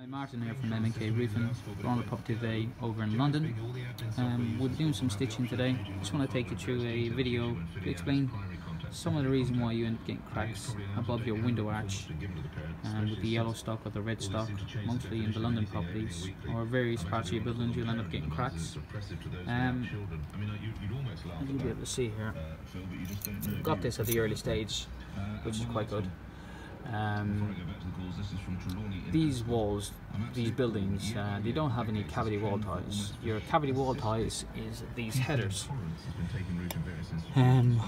Hi, Martin here from M&K Roofing. We're on property today over in London. Um, we're doing some stitching today. Just want to take you through a video to explain some of the reason why you end up getting cracks above your window arch um, with the yellow stock or the red stock, mostly in the London properties or various parts of your buildings you'll end up getting cracks. Um, you'll be able to see here, got this at the early stage, which is quite good. Um, these walls, these buildings, uh, they don't have any cavity wall ties. Your cavity wall ties is these headers. Um,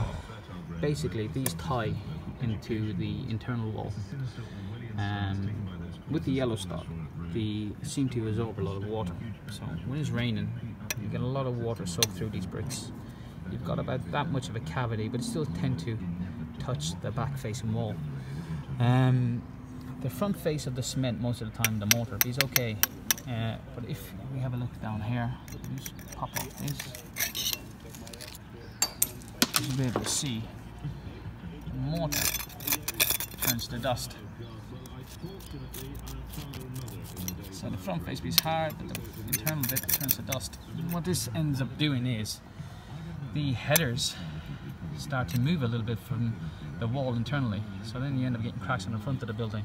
basically, these tie into the internal wall. Um, with the yellow stock, they seem to absorb a lot of water. So when it's raining, you get a lot of water soaked through these bricks. You've got about that much of a cavity, but it still tend to touch the back facing wall. Um, the front face of the cement most of the time, the mortar, is okay. Uh, but if we have a look down here, just pop off this, you'll be able to see the mortar turns to dust. So the front face is hard, but the internal bit turns to dust. What this ends up doing is the headers start to move a little bit from the wall internally. So then you end up getting cracks in the front of the building.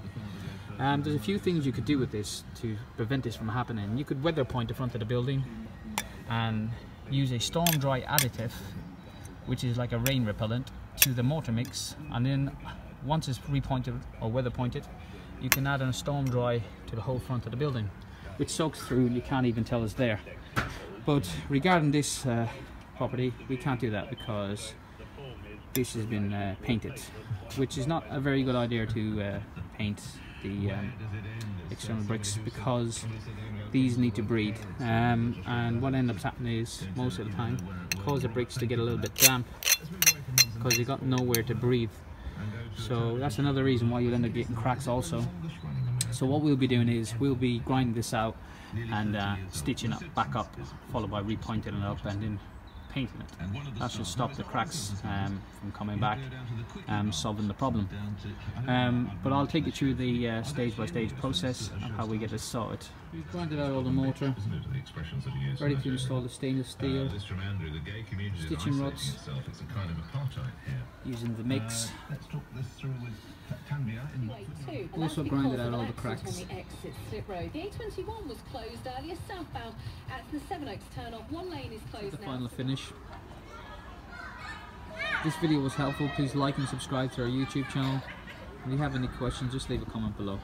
Um, there's a few things you could do with this to prevent this from happening. You could weather point the front of the building and use a storm dry additive, which is like a rain repellent, to the mortar mix. And then once it's repointed or weather pointed, you can add a storm dry to the whole front of the building, which soaks through and you can't even tell it's there. But regarding this uh, property, we can't do that because this has been uh, painted, which is not a very good idea to uh, paint the um, external bricks because these need to breathe. Um, and what ends up happening is most of the time cause the bricks to get a little bit damp because they got nowhere to breathe. So that's another reason why you'll end up getting cracks also. So what we'll be doing is we'll be grinding this out and uh, stitching it back up, followed by repointing it up and then painting it. That should stop the cracks um, from coming back and um, solving the problem. Um, but I'll take you through the uh, stage by stage process of how we get this sorted. We've grinded out all the mortar, ready to install the stainless steel, stitching rods, using the mix. Also grinded out all the cracks. The exit slip road. The A21 was closed earlier southbound at the Sevenoaks turn off. One lane is closed the now. final finish. This video was helpful. Please like and subscribe to our YouTube channel. If you have any questions, just leave a comment below.